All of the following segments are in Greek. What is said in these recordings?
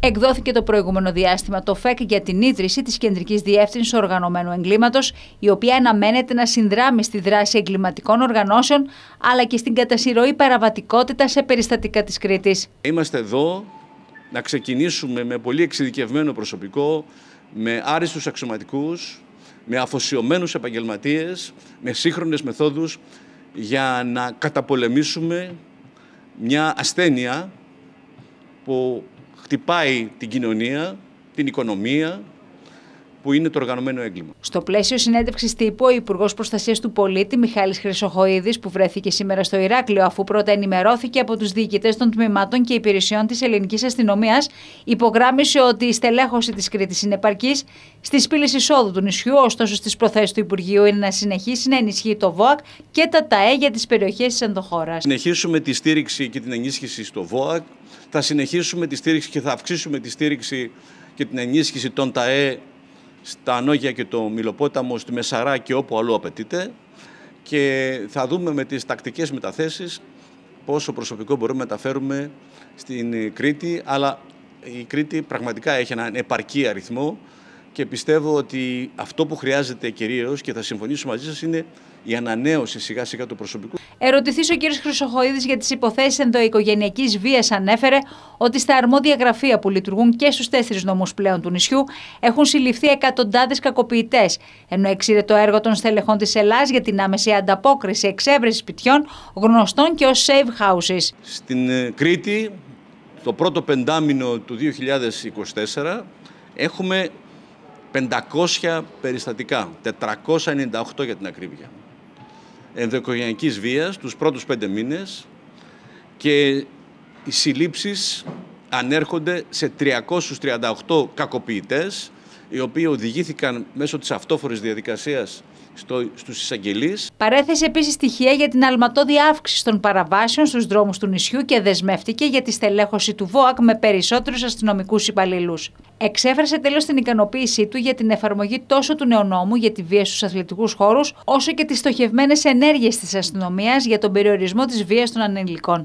Εκδόθηκε το προηγούμενο διάστημα το ΦΕΚ για την ίδρυση της Κεντρικής Διεύθυνσης Οργανωμένου Εγκλήματος, η οποία αναμένεται να συνδράμει στη δράση εγκληματικών οργανώσεων αλλά και στην κατασυρωή παραβατικότητα σε περιστατικά της Κρήτης. Είμαστε εδώ να ξεκινήσουμε με πολύ εξειδικευμένο προσωπικό, με άριστους αξιωματικούς, με αφοσιωμένους επαγγελματίες, με σύγχρονες μεθόδους για να καταπολεμήσουμε μια ασθένεια που χτυπάει την κοινωνία, την οικονομία, που είναι το οργανωμένο έγκλημα. Στο πλαίσιο συνέντευξης τύπου, ο Υπουργός Προστασίας του Πολίτη, Μιχάλης Χρυσοχοίδης, που βρέθηκε σήμερα στο Ηράκλειο, αφού πρώτα ενημερώθηκε από τους διοικητές των τμήματων και υπηρεσιών της ελληνικής αστυνομίας, υπογράμμισε ότι η στελέχωση της Κρήτης είναι επαρκής στις πύλες εισόδου του νησιού. Ωστόσο, στις προθέσεις του Υπουργείου είναι να συνεχίσει να ενισχύει το ΒΟΑΚ και τα ΤΑΕ για τις περιοχές της ενδοχώρας. Συνεχίσουμε τη στήριξη και την ενίσχυση στο ΒΟΑΚ. Θα συνεχίσουμε τη στήριξη και θα αυξήσουμε τη στήριξη και την ενίσχυση των ΤΑΕ στα Ανόγια και το Μιλοπόταμο, στη Μεσαρά και όπου αλλού απαιτείται. Και θα δούμε με τις τακτικές μεταθέσεις πόσο προσωπικό μπορούμε να μεταφέρουμε στην Κρήτη, αλλά η Κρήτη πραγματικά έχει έναν επαρκή αριθμό και πιστεύω ότι αυτό που χρειάζεται κυρίως και θα συμφωνήσω μαζί σας είναι η ανανέωση σιγά σιγά του προσωπικού. Ερωτηθείς ο κ. Χρυσοχοίδης για τις υποθέσεις ενδοοικογενειακής βίας, ανέφερε ότι στα αρμόδια γραφεία που λειτουργούν και στους τέσσερις νομού πλέον του νησιού έχουν συλληφθεί εκατοντάδες κακοποιητές, ενώ εξήρε το έργο των στελεχών της Ελλάδα για την άμεση ανταπόκριση εξέβρεση σπιτιών γνωστών και ως safe houses. Στην ε, Κρήτη, το πρώτο πεντάμινο του 2024, έχουμε 500 περιστατικά, 498 για την ακρίβεια. Ενδοοικογενειακής βίας τους πρώτους πέντε μήνες και οι συλλήψεις ανέρχονται σε 338 κακοποιητές οι οποίοι οδηγήθηκαν μέσω της αυτόφορης διαδικασίας στο, στους εισαγγελείς. Παρέθεσε επίσης στοιχεία για την αλματώδη αύξηση των παραβάσεων στους δρόμους του νησιού και δεσμεύτηκε για τη στελέχωση του ΒΟΑΚ με περισσότερους αστυνομικούς υπαλλήλους. Εξέφρασε τέλος την ικανοποίησή του για την εφαρμογή τόσο του νεονόμου για τη βία στους αθλητικούς χώρους, όσο και τις στοχευμένες ενέργειες της αστυνομίας για τον περιορισμό της βίας των ανηλικών.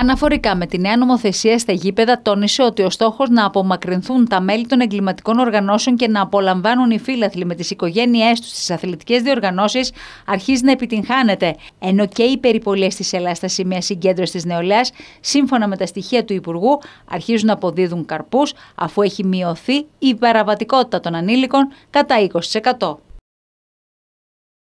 Αναφορικά με τη νέα νομοθεσία στα γήπεδα, τόνισε ότι ο στόχος να απομακρυνθούν τα μέλη των εγκληματικών οργανώσεων και να απολαμβάνουν οι φίλαθλοι με τις οικογένειές τους στις αθλητικές διοργανώσεις αρχίζει να επιτυγχάνεται. Ενώ και οι περιπολίες της Ελλάδα στα σημεία συγκέντρωσης της νεολαίας, σύμφωνα με τα στοιχεία του Υπουργού, αρχίζουν να αποδίδουν καρπούς, αφού έχει μειωθεί η παραβατικότητα των ανήλικων κατά 20%.